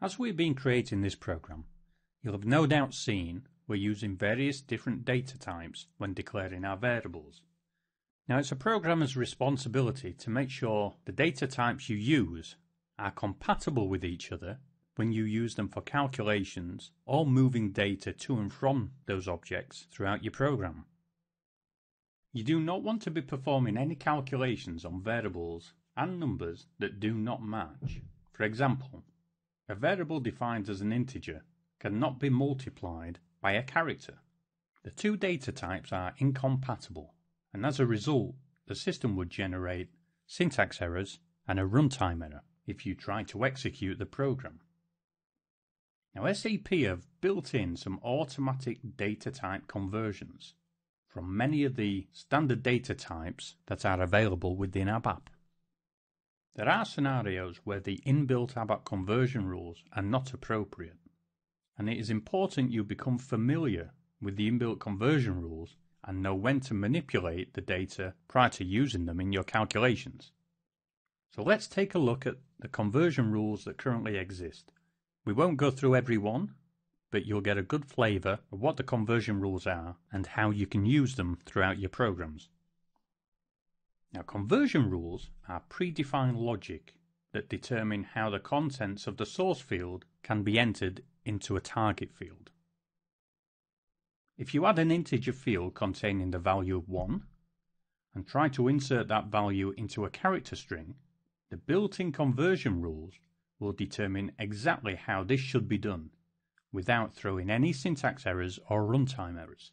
As we've been creating this program, you'll have no doubt seen we're using various different data types when declaring our variables. Now it's a programmer's responsibility to make sure the data types you use are compatible with each other when you use them for calculations or moving data to and from those objects throughout your program. You do not want to be performing any calculations on variables and numbers that do not match. For example, a variable defined as an integer cannot be multiplied by a character. The two data types are incompatible, and as a result, the system would generate syntax errors and a runtime error if you try to execute the program. Now SAP have built in some automatic data type conversions from many of the standard data types that are available within ABAP. There are scenarios where the inbuilt ABAP conversion rules are not appropriate, and it is important you become familiar with the inbuilt conversion rules and know when to manipulate the data prior to using them in your calculations. So let's take a look at the conversion rules that currently exist. We won't go through every one, but you'll get a good flavor of what the conversion rules are and how you can use them throughout your programs. Now conversion rules are predefined logic that determine how the contents of the source field can be entered into a target field. If you add an integer field containing the value of 1 and try to insert that value into a character string, the built-in conversion rules will determine exactly how this should be done without throwing any syntax errors or runtime errors.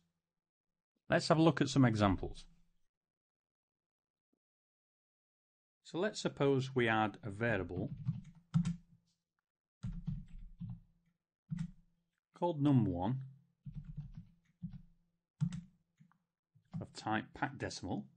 Let's have a look at some examples. So let's suppose we add a variable called num1 of type packed decimal.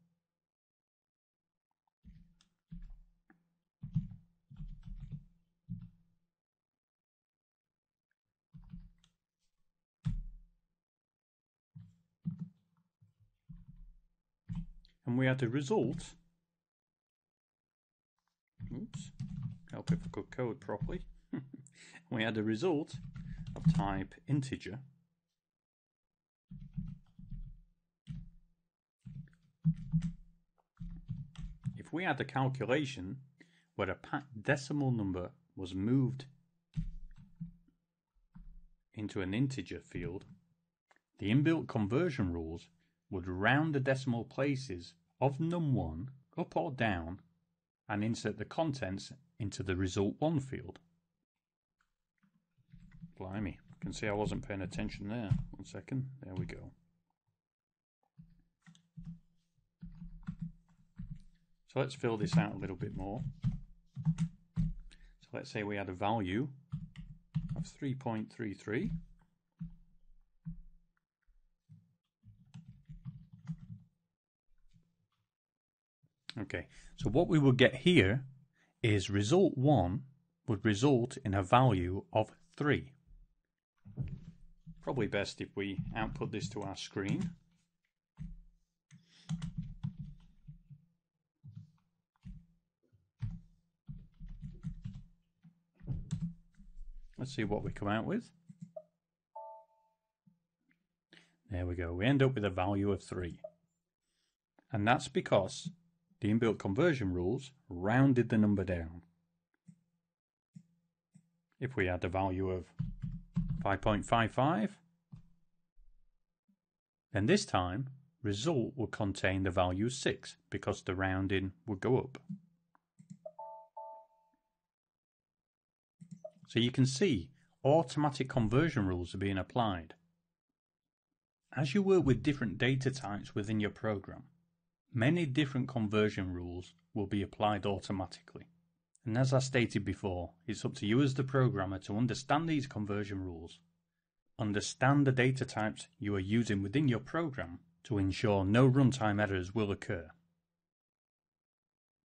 And we had the result oops. Help if I could code properly. We had a result of type integer. If we had a calculation where a decimal number was moved into an integer field the inbuilt conversion rules would round the decimal places of num1 up or down and insert the contents into the result 1 field. Blimey, you can see I wasn't paying attention there. One second, there we go. So let's fill this out a little bit more. So let's say we had a value of 3.33 Okay, so what we would get here is result 1 would result in a value of 3. Probably best if we output this to our screen. Let's see what we come out with. There we go. We end up with a value of 3. And that's because the inbuilt conversion rules rounded the number down. If we add the value of 5.55, then this time result will contain the value 6 because the rounding would go up. So you can see automatic conversion rules are being applied. As you work with different data types within your program, Many different conversion rules will be applied automatically. And as I stated before, it's up to you as the programmer to understand these conversion rules. Understand the data types you are using within your program to ensure no runtime errors will occur.